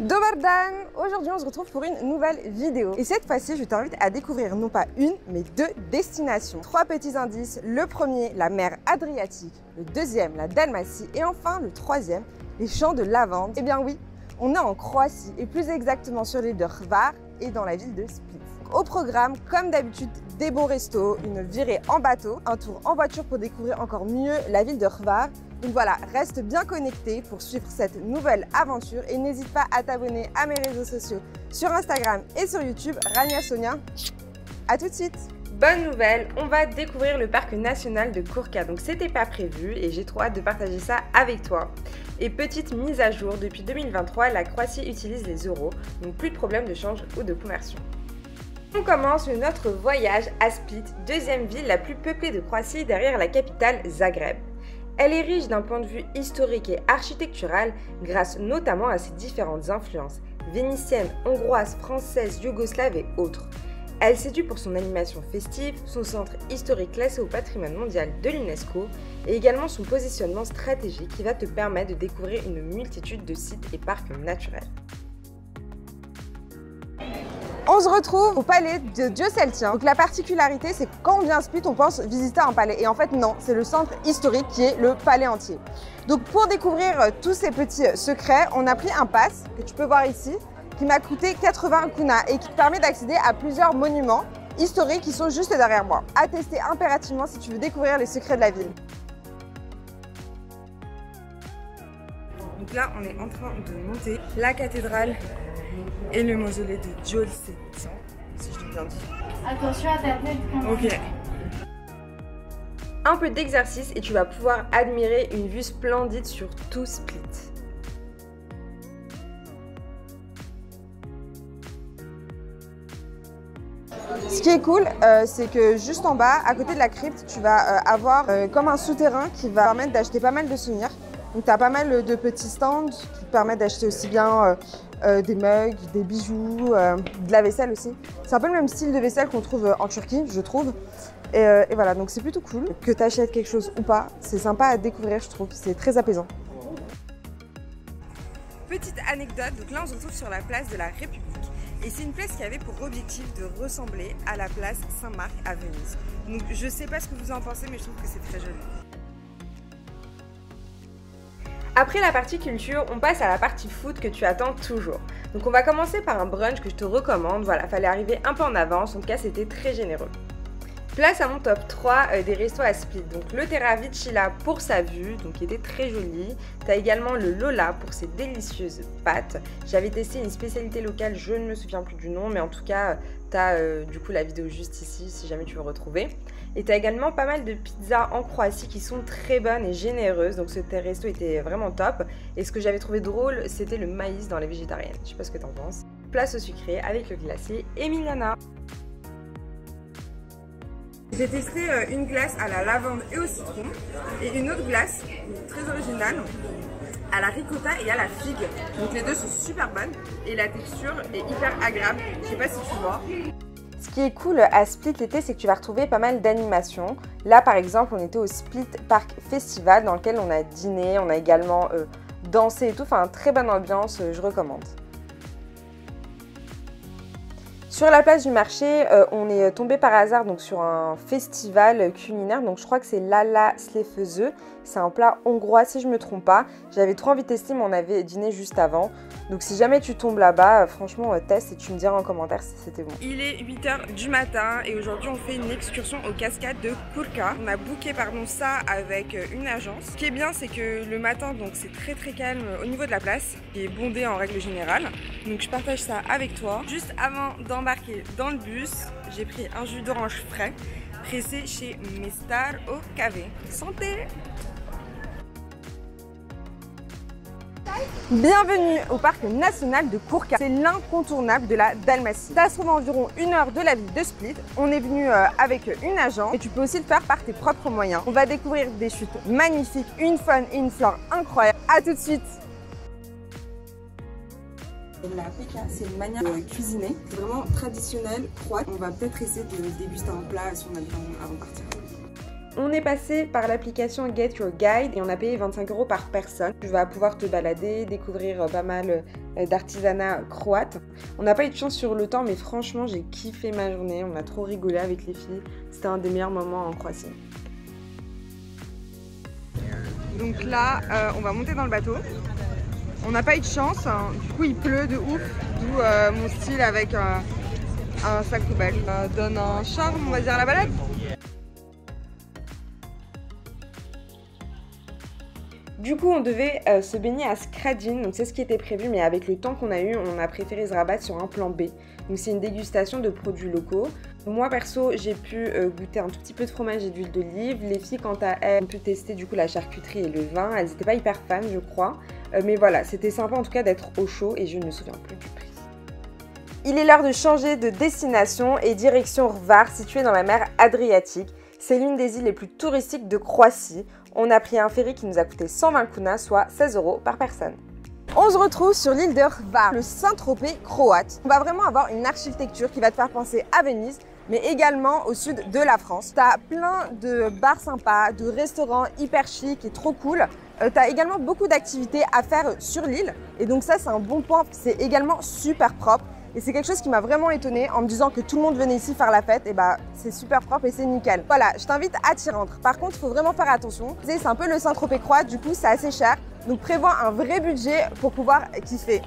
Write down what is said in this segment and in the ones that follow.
Dobardan Aujourd'hui on se retrouve pour une nouvelle vidéo. Et cette fois-ci je t'invite à découvrir non pas une mais deux destinations. Trois petits indices. Le premier, la mer Adriatique. Le deuxième, la Dalmatie. Et enfin le troisième, les champs de lavande. Eh bien oui, on est en Croatie et plus exactement sur l'île de Hvar et dans la ville de Split. Au programme, comme d'habitude, des bons restos, une virée en bateau, un tour en voiture pour découvrir encore mieux la ville de Hvar. Donc voilà, reste bien connecté pour suivre cette nouvelle aventure et n'hésite pas à t'abonner à mes réseaux sociaux sur Instagram et sur YouTube, Rania Sonia. A tout de suite Bonne nouvelle, on va découvrir le parc national de Kurka. Donc c'était pas prévu et j'ai trop hâte de partager ça avec toi. Et petite mise à jour, depuis 2023, la Croatie utilise les euros, donc plus de problème de change ou de conversion. On commence notre voyage à Split, deuxième ville la plus peuplée de Croatie derrière la capitale Zagreb. Elle est riche d'un point de vue historique et architectural grâce notamment à ses différentes influences vénitiennes, hongroises, françaises, yougoslaves et autres. Elle séduit pour son animation festive, son centre historique classé au patrimoine mondial de l'UNESCO et également son positionnement stratégique qui va te permettre de découvrir une multitude de sites et parcs naturels. On se retrouve au palais de Dieu Celtien. Donc la particularité, c'est quand on vient à Split, on pense visiter un palais. Et en fait, non, c'est le centre historique qui est le palais entier. Donc pour découvrir euh, tous ces petits euh, secrets, on a pris un pass que tu peux voir ici, qui m'a coûté 80 kuna et qui te permet d'accéder à plusieurs monuments historiques qui sont juste derrière moi. À tester impérativement si tu veux découvrir les secrets de la ville. Donc là, on est en train de monter la cathédrale et le mausolée de Joel si je l'ai bien dit. Attention à ta tête quand Ok. Un peu d'exercice et tu vas pouvoir admirer une vue splendide sur tout Split. Ce qui est cool, euh, c'est que juste en bas, à côté de la crypte, tu vas euh, avoir euh, comme un souterrain qui va permettre d'acheter pas mal de souvenirs. Donc tu as pas mal de petits stands qui te permettent d'acheter aussi bien des mugs, des bijoux, de la vaisselle aussi. C'est un peu le même style de vaisselle qu'on trouve en Turquie, je trouve. Et, et voilà, donc c'est plutôt cool. Que tu achètes quelque chose ou pas, c'est sympa à découvrir, je trouve. C'est très apaisant. Petite anecdote, donc là on se retrouve sur la place de la République. Et c'est une place qui avait pour objectif de ressembler à la place Saint-Marc à Venise. Donc je sais pas ce que vous en pensez, mais je trouve que c'est très joli. Après la partie culture, on passe à la partie food que tu attends toujours. Donc on va commencer par un brunch que je te recommande. Voilà, fallait arriver un peu en avance, en tout cas c'était très généreux. Place à mon top 3 euh, des restos à Split. Donc le Terra Vicilla pour sa vue, donc qui était très joli. Tu as également le Lola pour ses délicieuses pâtes. J'avais testé une spécialité locale, je ne me souviens plus du nom, mais en tout cas, tu as euh, du coup la vidéo juste ici si jamais tu veux retrouver. Et tu as également pas mal de pizzas en Croatie qui sont très bonnes et généreuses. Donc ce resto était vraiment top. Et ce que j'avais trouvé drôle, c'était le maïs dans les végétariennes. Je sais pas ce que tu en penses. Place au sucré avec le glacé Emiliana. J'ai testé euh, une glace à la lavande et au citron et une autre glace très originale à la ricotta et à la figue. Donc les deux sont super bonnes et la texture est hyper agréable. Je sais pas si tu vois. Ce qui est cool à Split l'été, c'est que tu vas retrouver pas mal d'animations. Là, par exemple, on était au Split Park Festival dans lequel on a dîné, on a également euh, dansé et tout. Enfin, très bonne ambiance, euh, je recommande. Sur la place du marché, euh, on est tombé par hasard sur un festival culinaire. Donc je crois que c'est Lala Slefeze. C'est un plat hongrois si je me trompe pas. J'avais trop envie de tester mais on avait dîné juste avant. Donc si jamais tu tombes là-bas, euh, franchement euh, teste et tu me diras en commentaire si c'était bon. Il est 8h du matin et aujourd'hui on fait une excursion aux cascades de Kurka. On a booké pardon ça avec une agence. Ce qui est bien c'est que le matin donc c'est très très calme au niveau de la place qui est bondée en règle générale. Donc je partage ça avec toi. Juste avant d'embarquer dans le bus, j'ai pris un jus d'orange frais pressé chez Mestar au KV. Santé Bienvenue au parc national de Kurka. C'est l'incontournable de la Dalmatie. Ça se trouve à environ une heure de la ville de Split. On est venu euh, avec une agent et tu peux aussi le faire par tes propres moyens. On va découvrir des chutes magnifiques, une faune et une flore incroyables. A tout de suite la pika, c'est une manière de cuisiner. Vraiment traditionnel, croate. On va peut-être essayer de déguster un plat si on a le temps avant de partir. On est passé par l'application Get Your Guide et on a payé 25 euros par personne. Tu vas pouvoir te balader, découvrir euh, pas mal euh, d'artisanat croate. On n'a pas eu de chance sur le temps, mais franchement, j'ai kiffé ma journée. On a trop rigolé avec les filles. C'était un des meilleurs moments en Croatie. Donc là, euh, on va monter dans le bateau. On n'a pas eu de chance, hein. du coup il pleut de ouf, d'où mon style avec un sac poubelle. Donne un charme, on va dire, à la balade. Du coup, on devait euh, se baigner à Skradin, donc c'est ce qui était prévu, mais avec le temps qu'on a eu, on a préféré se rabattre sur un plan B. Donc c'est une dégustation de produits locaux. Moi perso, j'ai pu euh, goûter un tout petit peu de fromage et d'huile d'olive. Les filles, quant à elles, ont pu tester du coup la charcuterie et le vin. Elles n'étaient pas hyper fans, je crois. Euh, mais voilà, c'était sympa en tout cas d'être au chaud et je ne me souviens plus du prix. Il est l'heure de changer de destination et direction Rvar, située dans la mer Adriatique. C'est l'une des îles les plus touristiques de Croatie. On a pris un ferry qui nous a coûté 120 kuna, soit 16 euros par personne. On se retrouve sur l'île de Hvar, le Saint-Tropez croate. On va vraiment avoir une architecture qui va te faire penser à Venise, mais également au sud de la France. T'as plein de bars sympas, de restaurants hyper chics et trop cool. Euh, T'as également beaucoup d'activités à faire sur l'île, et donc ça c'est un bon point, c'est également super propre. Et c'est quelque chose qui m'a vraiment étonnée en me disant que tout le monde venait ici faire la fête, et bah c'est super propre et c'est nickel. Voilà, je t'invite à t'y rendre. Par contre, il faut vraiment faire attention. C'est un peu le Saint-Tropez croate, du coup c'est assez cher. Donc prévois un vrai budget pour pouvoir kiffer.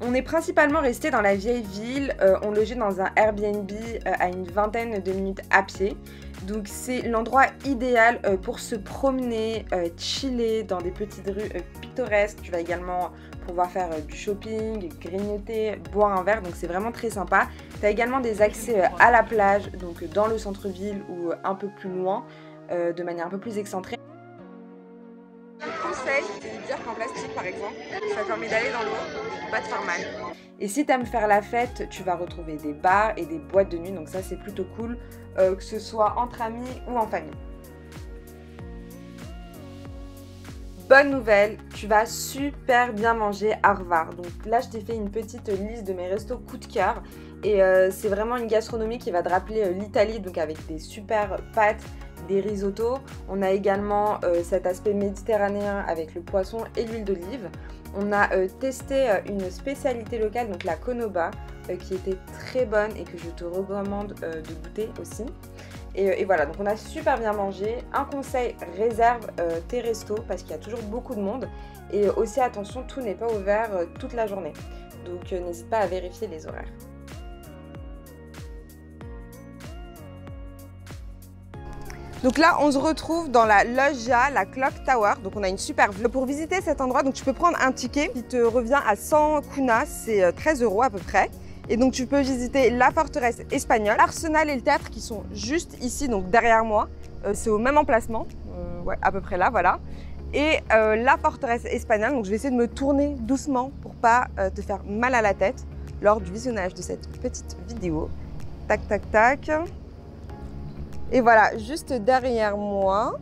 On est principalement resté dans la vieille ville, euh, on logeait dans un Airbnb euh, à une vingtaine de minutes à pied. Donc c'est l'endroit idéal euh, pour se promener, chiller dans des petites rues pittoresques. Tu vas également pouvoir faire du shopping, grignoter, boire un verre, donc c'est vraiment très sympa. Tu as également des accès à la plage, donc dans le centre-ville ou un peu plus loin, de manière un peu plus excentrée. Te conseille des bières en plastique par exemple. Ça permet d'aller dans l'eau, faire mal. Et si t'aimes faire la fête, tu vas retrouver des bars et des boîtes de nuit, donc ça c'est plutôt cool, euh, que ce soit entre amis ou en famille. Bonne nouvelle, tu vas super bien manger à Harvard. Donc là, je t'ai fait une petite liste de mes restos coup de cœur. Et euh, c'est vraiment une gastronomie qui va te rappeler euh, l'Italie, donc avec des super pâtes, des risottos. On a également euh, cet aspect méditerranéen avec le poisson et l'huile d'olive. On a euh, testé euh, une spécialité locale, donc la konoba, qui était très bonne et que je te recommande de goûter aussi. Et, et voilà, donc on a super bien mangé. Un conseil, réserve tes restos parce qu'il y a toujours beaucoup de monde. Et aussi attention, tout n'est pas ouvert toute la journée. Donc n'hésite pas à vérifier les horaires. Donc là, on se retrouve dans la loggia, la Clock Tower. Donc on a une super vue. Pour visiter cet endroit, donc tu peux prendre un ticket qui te revient à 100 kunas, c'est euh, 13 euros à peu près. Et donc tu peux visiter la forteresse espagnole, l'Arsenal et le théâtre qui sont juste ici, donc derrière moi. Euh, c'est au même emplacement, euh, ouais, à peu près là, voilà. Et euh, la forteresse espagnole, donc je vais essayer de me tourner doucement pour pas euh, te faire mal à la tête lors du visionnage de cette petite vidéo. Tac, tac, tac. Et voilà, juste derrière moi,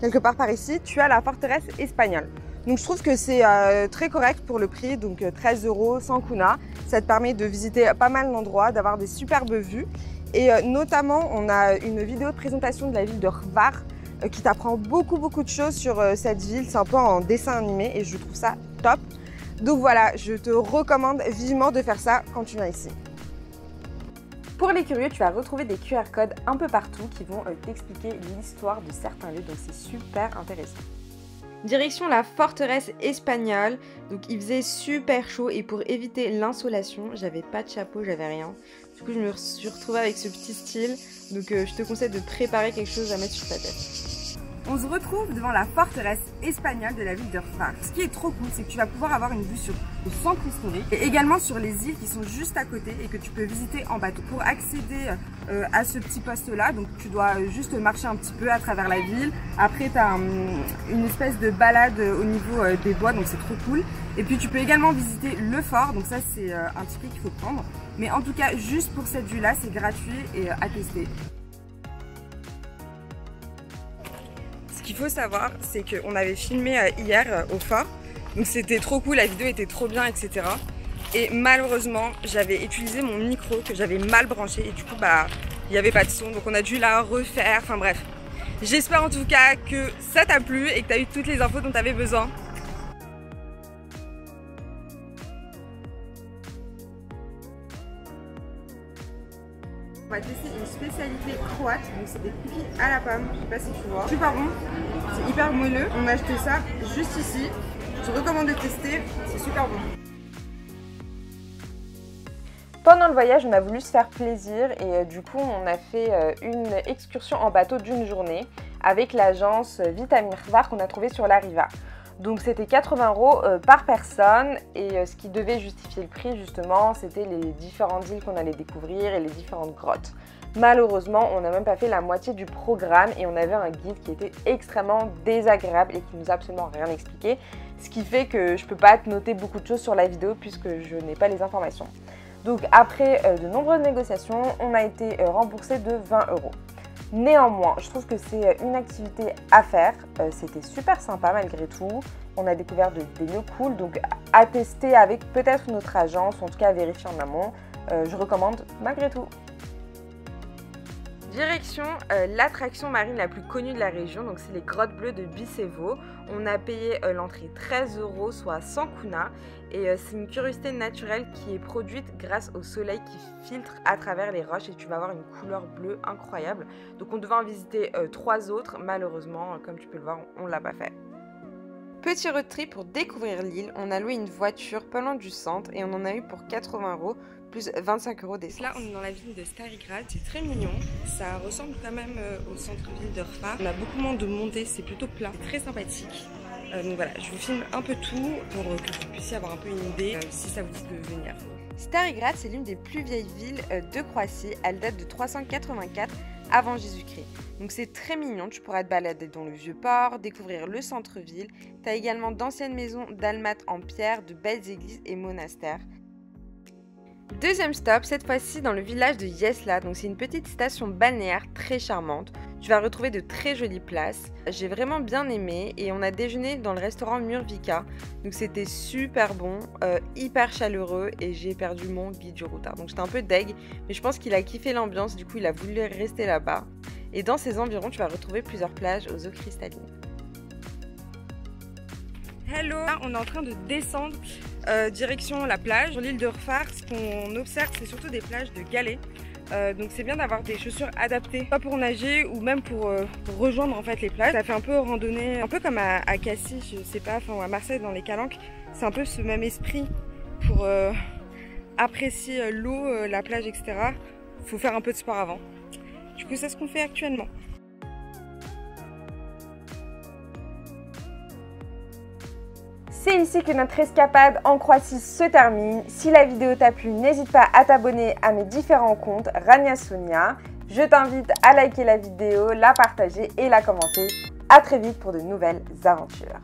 quelque part par ici, tu as la forteresse espagnole. Donc je trouve que c'est euh, très correct pour le prix, donc euh, 13 euros sans kuna. Ça te permet de visiter pas mal d'endroits, d'avoir des superbes vues. Et euh, notamment, on a une vidéo de présentation de la ville de Hvar euh, qui t'apprend beaucoup beaucoup de choses sur euh, cette ville. C'est un peu en dessin animé et je trouve ça top. Donc voilà, je te recommande vivement de faire ça quand tu viens ici. Pour les curieux, tu vas retrouver des QR codes un peu partout qui vont euh, t'expliquer l'histoire de certains lieux, donc c'est super intéressant. Direction la forteresse espagnole, donc il faisait super chaud et pour éviter l'insolation, j'avais pas de chapeau, j'avais rien. Du coup, je me suis retrouvée avec ce petit style, donc euh, je te conseille de préparer quelque chose à mettre sur ta tête. On se retrouve devant la forteresse espagnole de la ville de. Ce qui est trop cool, c'est que tu vas pouvoir avoir une vue sur le centre historique et également sur les îles qui sont juste à côté et que tu peux visiter en bateau. Pour accéder euh, à ce petit poste-là, donc tu dois juste marcher un petit peu à travers la ville. Après, tu as une espèce de balade au niveau euh, des bois, donc c'est trop cool. Et puis tu peux également visiter le fort, donc ça c'est euh, un ticket qu'il faut prendre. Mais en tout cas, juste pour cette vue-là, c'est gratuit et à tester. Qu'il faut savoir, c'est qu'on avait filmé euh, hier euh, au phare. Donc c'était trop cool, la vidéo était trop bien, etc. Et malheureusement, j'avais utilisé mon micro que j'avais mal branché et du coup, bah, il n'y avait pas de son. Donc on a dû la refaire. Enfin bref. J'espère en tout cas que ça t'a plu et que tu eu toutes les infos dont tu besoin. Va tester une spécialité croate, donc c'est des cookies à la pomme, je sais pas si tu vois. Super bon, c'est hyper moelleux. On a acheté ça juste ici. Je recommande de tester, c'est super bon. Pendant le voyage, on a voulu se faire plaisir et euh, du coup, on a fait euh, une excursion en bateau d'une journée avec l'agence Vitamirvar qu'on a trouvé sur la Riva. Donc c'était 80 euros euh, par personne et ce qui devait justifier le prix justement, c'était les différentes îles qu'on allait découvrir et les différentes grottes. Malheureusement, on n'a même pas fait la moitié du programme et on avait un guide qui était extrêmement désagréable et qui nous a absolument rien expliqué, ce qui fait que je peux pas te noter beaucoup de choses sur la vidéo puisque je n'ai pas les informations. Donc après euh, de nombreuses négociations, on a été euh, remboursé de 20 euros. Néanmoins, je trouve que c'est euh, une activité à faire. C'était super sympa malgré tout. On a découvert des lieux cool, donc à tester avec peut-être une autre agence, en tout cas à vérifier en amont. je recommande malgré tout. Direction euh, l'attraction marine la plus connue de la région, donc c'est les grottes bleues de Bicevo. On a payé euh, l'entrée 13 euros, soit 100 kuna. Et euh, c'est une curiosité naturelle qui est produite grâce au soleil qui filtre à travers les roches et tu vas avoir une couleur bleue incroyable. Donc on devait en visiter trois autres, malheureusement, comme tu peux le voir, on l'a pas fait. Petit road trip pour découvrir l'île, on a loué une voiture pas loin du centre et on en a eu pour 80 euros plus 25 euros d'essence. Là on est dans la ville de Starigrad, c'est très mignon, ça ressemble quand même euh, au centre-ville de Rfa. On a beaucoup moins de montées, c'est plutôt plat, très sympathique. Euh, donc voilà, je vous filme un peu tout pour que vous puissiez avoir un peu une idée euh, si ça vous dit de venir. Starigrad, c'est l'une des plus vieilles villes de Croatie. Elle date de 384 avant Jésus-Christ. Donc c'est très mignon, tu pourras te balader dans le vieux port, découvrir le centre-ville. Tu as également d'anciennes maisons dalmates en pierre, de belles églises et monastères. Deuxième stop, cette fois-ci dans le village de Yesla, donc c'est une petite station balnéaire très charmante. Tu vas retrouver de très jolies places. J'ai vraiment bien aimé et on a déjeuné dans le restaurant Murvika. Donc c'était super bon, euh, hyper chaleureux et j'ai perdu mon guide du routard. Donc j'étais un peu deg, mais je pense qu'il a kiffé l'ambiance, du coup il a voulu rester là-bas. Et dans ces environs, tu vas retrouver plusieurs plages aux eaux cristallines. Hello, on est en train de descendre euh, direction la plage. L'île de Rfar, ce qu'on observe, c'est surtout des plages de galets. Euh, donc c'est bien d'avoir des chaussures adaptées, pas pour nager ou même pour, euh, rejoindre en fait les plages. Ça fait un peu randonnée, un peu comme à, Cassis, je sais pas, enfin à Marseille dans les Calanques. C'est un peu ce même esprit pour apprécier l'eau, la plage, etc. Faut faire un peu de sport avant. Du coup c'est ce qu'on fait actuellement. C'est ici que notre escapade en Croatie se termine. Si la vidéo t'a plu, n'hésite pas à t'abonner à mes différents comptes Rania Sonia. Je t'invite à liker la vidéo, la partager et la commenter. A très vite pour de nouvelles aventures.